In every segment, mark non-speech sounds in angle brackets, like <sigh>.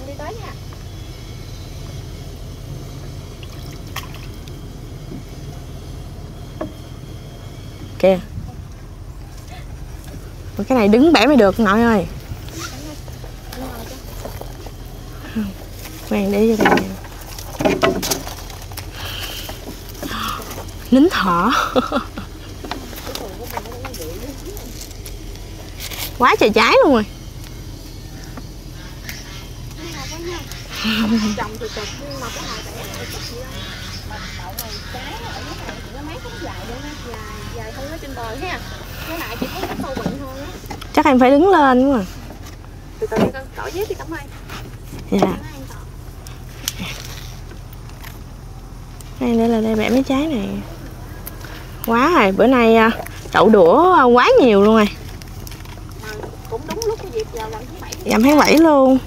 anh đi tới nha. Kìa. Ủa, cái này đứng bẻ mới được nội ơi. Mang để cho đây. Nín thở. <laughs> Quá trời trái luôn rồi. Trồng từ từ nhưng mà cái này tại nó chút gì đâu đậu này trái ở dưới này thì nó mát nó dài luôn á dài dài hơn ở trên bờ ha cái này chỉ có cái sâu bệnh thôi á chắc em phải đứng lên đúng không từ từ đi con cởi dép đi cảm ơn dạ. Đây đây là đây bẻ mấy trái này. Quá rồi bữa nay à, đậu đũa à, quá nhiều luôn rồi. Mà cũng đúng lúc cái dịp vào lần thứ bảy. Dặm tháng 7 luôn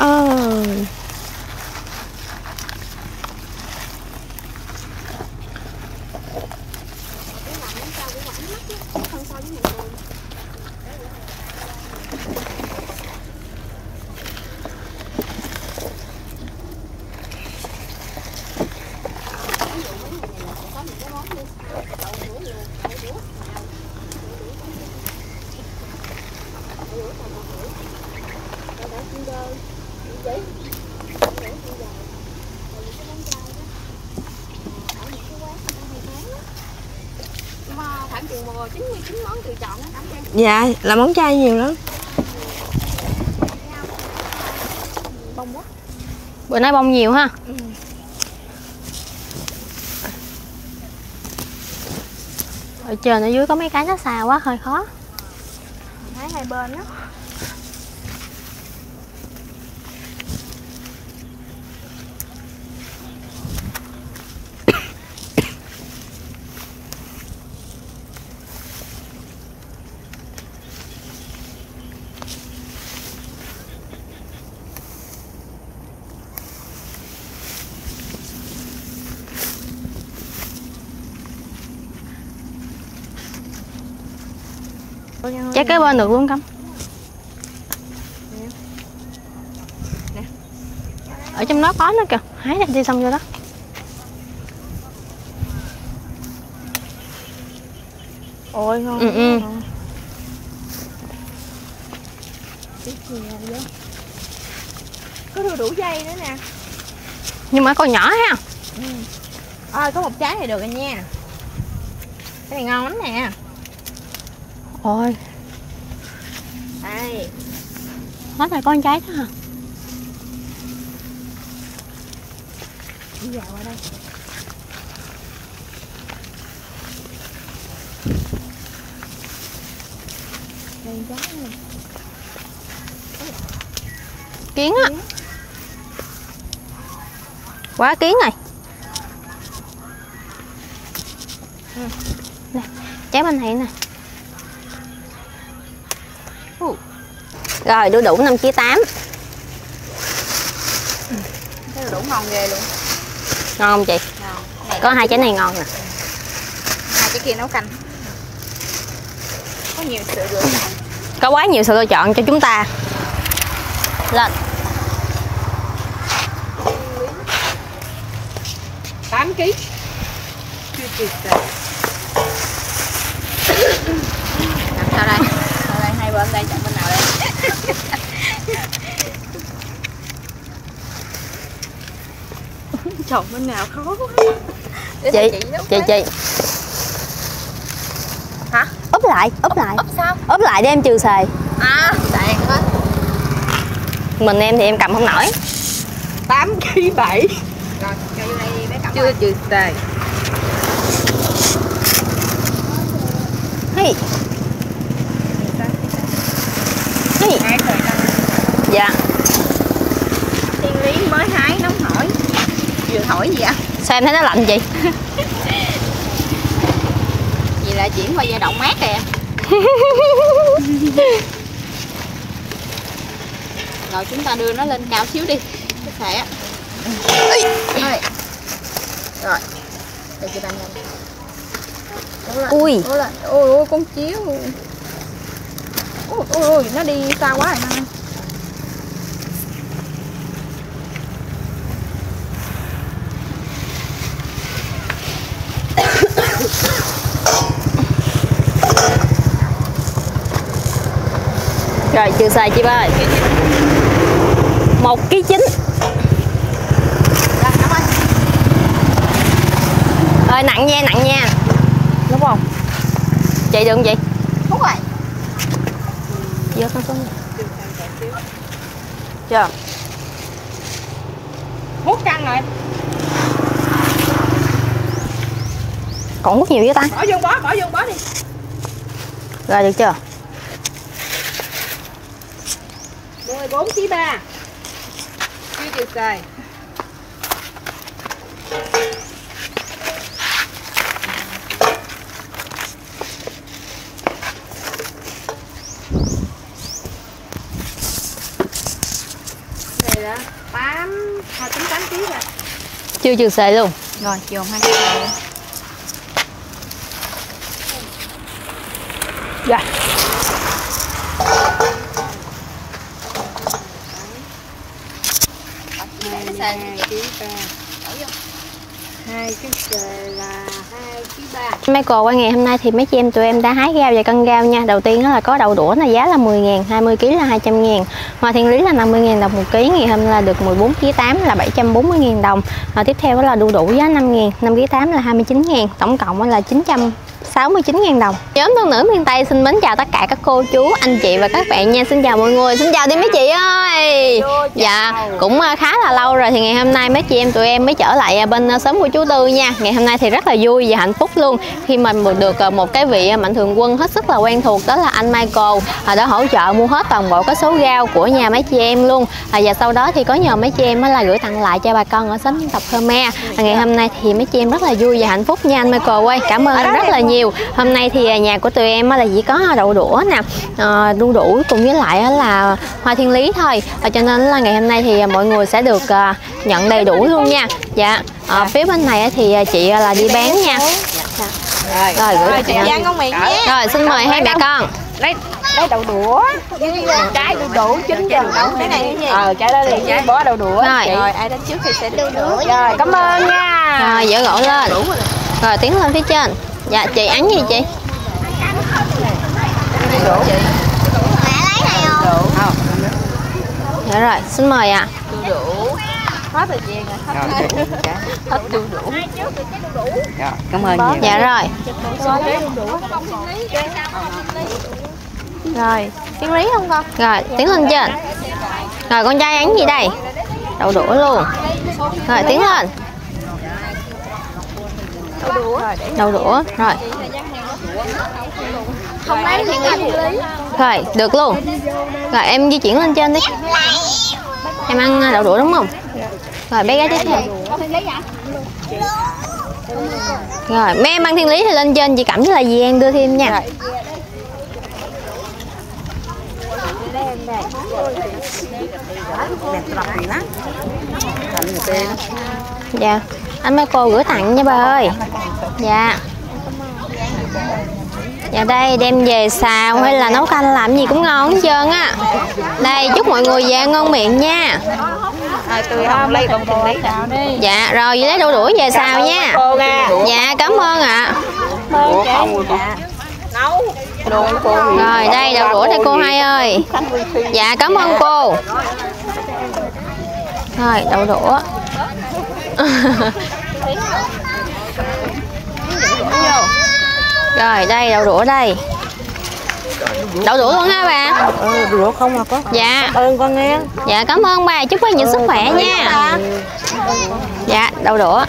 ơi cái làm nó sao cũng vẫn mắt á hơn so với ngày thường mà khoảng chừng một chín mươi chín món tùy chọn cảm ơn dạ là món chay nhiều lắm. Bông quá bữa nay bông nhiều ha? Ở trên ở dưới có mấy cái nó xa quá hơi khó. Thấy hai bên á trái kế bên được luôn cắm. Ở trong đó có nữa kìa. Hái ra đi xong vô đó. Ôi ngon ừ ừ. có đu đủ dây nữa nè. Nhưng mà còn nhỏ ha. Ơi có một trái này được rồi nha. Cái này ngon lắm nè. Ôi đây hết rồi có con trái đó hả? Đi vào qua đây. Kiến á. Quá kiến này. Nè trái bên này nè rồi đu đủ 5 kg 8 cái đu đủ ngon ghê luôn. Ngon không chị? Ngon. Có hai trái này ngon nè. Hai cái kia nấu canh. Có nhiều sự lựa chọn. Có quá nhiều sự lựa chọn cho chúng ta. Lên. 8 kg chưa kịp rồi. Làm sao đây. Sao đây hai bên đây chọn bên nào đây <laughs> chọn bên nào khó chị chị đó. chị. Hả? Úp lại úp lại. Úp sao? Úp lại để em trừ xề. À tàn hết. Mình em thì em cầm không nổi. 8 kg 7 rồi cho vô đây đi bé cầm chưa trừ hey. Hey. hai thời năm dạ. Thiên lý mới hái nóng hổi. Vừa thổi gì ạ sao em thấy nó lạnh chị <laughs> vậy là chuyển qua giai đoạn mát kìa. <laughs> Rồi chúng ta đưa nó lên cao xíu đi cái khỏe Ơi. rồi. Để chị Cố lên, ui. ôi ôi con chiếu. Ôi ôi nó đi xa quá rồi Rồi chưa xài chị ơi. Một ký chín. Ơi nặng nha nặng nha. Đúng không? Chị không chị? Hút rồi. vớt nó xuống. Chưa? Hút căng rồi. Còn hút nhiều với ta? Bỏ vô bó bỏ vô bó đi. Rồi được chưa 14 kg ba. Chưa chịu xài. Này là 8 2.8 kg rồi chưa chưa xài luôn. Rồi, dồn hai cái rồi Cái sợi kg ba. Hai cái sợi là hai kg ba. Michael qua ngày hôm nay thì mấy chị em tụi em đã hái rau và cân rau nha. Đầu tiên đó là có đậu đũa là giá là 10 ngàn 20 kg là 200 ngàn. Hoa thiên lý là 50 ngàn đồng một ký, Ngày hôm nay là được 14 kg 8 là 740 ngàn đồng. Và Tiếp theo đó là đu đủ giá 5 ngàn 5 kg 8 là 29 ngàn, Tổng cộng là 900 69.000 đồng. Nhóm thân nữ miền Tây xin mến chào tất cả các cô chú, anh chị và các bạn nha. Xin chào mọi người, xin chào đi mấy chị ơi. Dạ, cũng à, khá là lâu rồi Thì ngày hôm nay mấy chị em tụi em mới trở lại à, bên à, xóm của chú Tư nha. Ngày hôm nay thì rất là vui và hạnh phúc luôn. Khi mà mình được à, một cái vị mạnh thường quân hết sức là quen thuộc Đó là anh Michael à, đã hỗ trợ mua hết toàn bộ cái số rau của nhà mấy chị em luôn. À, Và sau đó thì có nhờ mấy chị em là gửi tặng lại cho bà con ở xóm dân tộc Khmer. À, Ngày hôm nay thì mấy chị em rất là vui và hạnh phúc nha anh Michael ơi. Cảm ơn anh rất là nhiều hôm nay thì à, nhà của tụi em á là chỉ có đậu đũa nè à, đu đủ cùng với lại á là hoa thiên lý thôi. À, cho nên là ngày hôm nay thì à, mọi người sẽ được à, nhận đầy đủ luôn nha. Dạ à, phía bên này thì chị là đi bán nha. Rồi rồi gửi chị Giang con miệng nhé. Rồi xin mời hai mẹ con. Lấy lấy đậu đũa. Trái đu đủ chín dần đậu cái này ờ trái đó thì trái bó đậu đũa. Rồi. Rồi, ai đến trước thì sẽ được nữa. rồi cảm ơn nha. Rồi dỡ gỗ lên. Rồi tiến lên phía trên dạ chị ăn gì chị? Mẹ lấy này không? dạ rồi xin mời ạ. Hết thời gian rồi hết đu đủ cảm ơn nhiều. Dạ rồi. Rồi tiến lý không con? Rồi tiến lên trên rồi con trai ăn gì đây? Đậu đũa luôn. Rồi tiến lên đậu đũa. Rồi Không lấy thì nghĩ lý. rồi được luôn. Rồi em di chuyển lên trên đi. Em ăn đậu đũa đúng không? Rồi bé gái tiếp theo. Rồi mấy em ăn thiên lý thì lên trên chị cảm với là gì em đưa thêm nha. Dạ anh mấy cô gửi tặng nha bà ơi. Dạ. Dạ đây, đem về xào hay là nấu canh làm gì cũng ngon hết trơn á. Đây, chúc mọi người về ngon miệng nha. Dạ rồi, vậy lấy đu đuổi về xào nha. Dạ cảm ơn ạ. Nấu rồi, đây, đậu đũa đây cô hai ơi. Dạ cảm ơn cô. Rồi, đậu đũa. <laughs> rồi đây đậu đũa đây. Đậu đũa luôn ha bà? Ừ, rửa không mà có. Dạ. Ơn con nghe. Dạ cảm ơn bà. Chúc bà nhiều sức khỏe nha. Dạ đậu đũa.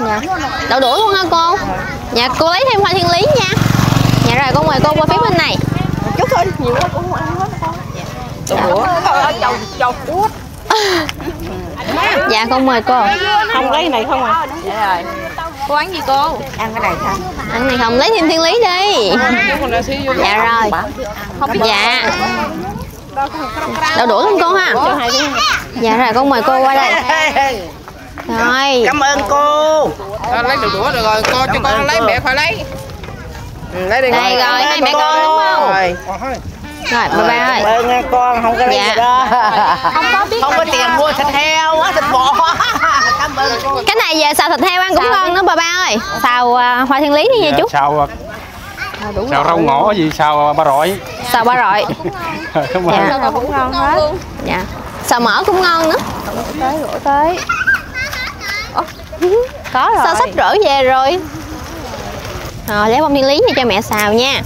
Dạ. Đậu đũa luôn hả cô? Dạ cô lấy thêm hoa thiên lý nha. Dạ rồi con mời cô qua phía bên này. Chút thôi. Nhiều quá cũng không ăn hết. Con dạ, đũa. Chầu chầu cuốt dạ con mời cô. Không lấy này không à? Dạ rồi. Cô ăn gì cô? Ăn cái này không anh này không lấy thêm thiên lý đi. Dạ rồi. Dạ. đậu đũa luôn cô ha? Dạ rồi con mời cô qua đây. Rồi. Cảm ơn cô. Con lấy đồ đũa được rồi, con cho con lấy mẹ phải lấy. Ừ, lấy đi Đây rồi, hai mẹ con đúng không? Rồi. Rồi bye bye. Ơi ơn nha con không có Dạ. gì đó. Không có biết không có tiền mua thịt heo á thịt bò. <laughs> Cảm ơn cô. Cái này về xào thịt heo ăn cũng ngon nữa bà ba ơi. Xào à, hoa thiên lý đi nha chú. Sao xào rau ngõ gì xào ba rọi. Xào ba rọi. Cảm <laughs> ơn. Dạ. Sao cũng ngon hết. Dạ. Xào mỡ cũng ngon nữa. Tới gỗ tới. Có rồi. sao sắp rỡ về rồi? Rồi lấy bông thiên lý cho mẹ xào nha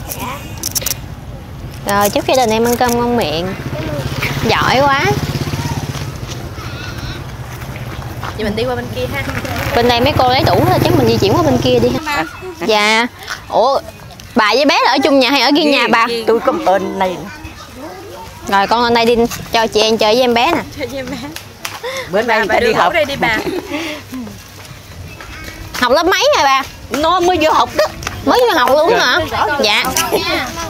rồi chúc gia đình em ăn cơm ngon miệng. Giỏi quá. Vậy mình đi qua bên kia ha. Bên đây mấy cô lấy đủ rồi chắc mình di chuyển qua bên kia đi ha. Dạ. Ủa bà với bé là ở chung nhà hay ở riêng nhà bà? tôi có bên này. Rồi con lên đây đi cho chị em chơi với em bé nè. Bữa nay ta đi học. đây đi bà. Học lớp mấy rồi bà? Nó mới vô học đó mới vô học luôn hả? Dạ.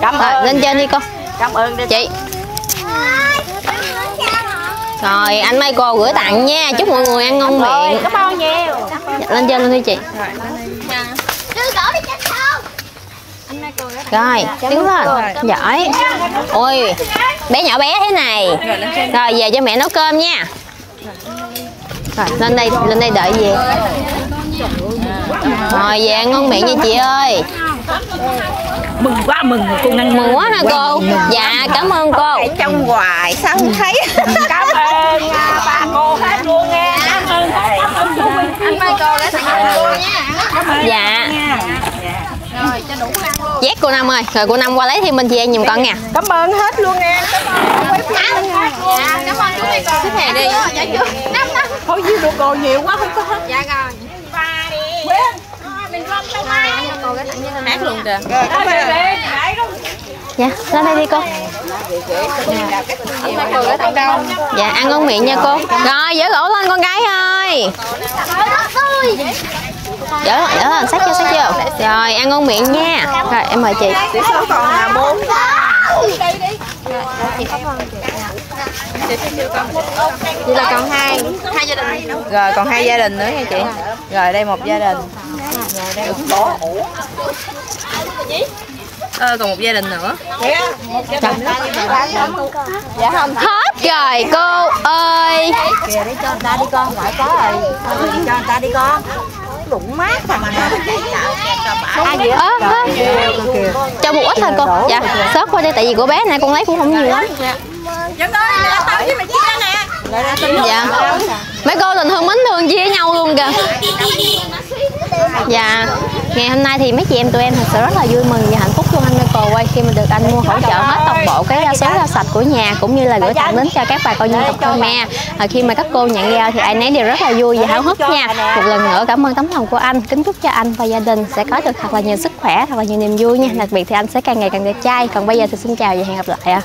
Cảm rồi ơn. Lên trên đi con cảm ơn đi. Chị. Rồi anh mấy cô gửi tặng nha. Chúc mọi người ăn ngon miệng. Cảm ơn nhiều. Dạ, lên trên luôn đi chị. Rồi đứng lên. Giỏi. Ôi bé nhỏ bé thế này. Rồi về cho mẹ nấu cơm nha. Rồi lên đây lên đây đợi về rồi về ăn ngon miệng nha chị ơi? Mừng quá mừng. Cô năng mừng. Quá ha cô? Dạ cảm ơn cô. Trong hoài sao không thấy? <laughs> Cảm ơn à, ba cô hết luôn nghe. Cảm ơn hết Anh mai cô để tặng cho cô nha. Dạ. Dét cô Năm ơi, rồi cô Năm qua lấy thêm bên chị em giùm con nha. Cảm ơn hết luôn nghe. Dạ, cảm ơn chú đi con Xếp hàng đi. Dạ chưa Năm năm thôi với đồ cô nhiều quá không có hết. Dạ rồi Hát luôn kìa Dạ, lên đây đi cô Mai Dạ, ăn ngon miệng nha cô. Rồi, dỡ gỗ lên con gái ơi. Dỡ, dỡ lên, sách chưa, sách chưa Rồi, ăn ngon miệng nha. Rồi, em mời chị. Tỷ số còn là bốn Vậy là còn hai Hai gia đình Rồi còn hai gia đình nữa nha chị. Rồi đây một gia đình. Ờ còn một gia đình nữa. Hết rồi cô ơi. Kìa để cho người ta đi con ngoại có rồi Thôi cho người ta đi con đụng mát thằng mà ai vậy Ơ, ơ. Cho một ít thôi cô. Dạ, sớt qua đây tại vì của bé này con lấy cũng không nhiều. Lắm Dạ. Mấy cô tình thương mến thương chia với nhau luôn kìa Dạ. Ngày hôm nay thì mấy chị em tụi em thật sự rất là vui mừng và hạnh phúc luôn anh Michael quay khi mà được anh mua hỗ trợ hết toàn bộ cái số rau sạch của nhà cũng như là gửi tặng đến cho các bà con dân tộc Khmer. À, khi mà các cô nhận ra thì ai nấy đều rất là vui và háo hức nha. Một lần nữa cảm ơn tấm lòng của anh kính chúc cho anh và gia đình sẽ có được thật là nhiều sức khỏe thật là nhiều niềm vui nha. Đặc biệt thì anh sẽ càng ngày càng đẹp trai. Còn bây giờ thì xin chào và hẹn gặp lại ạ.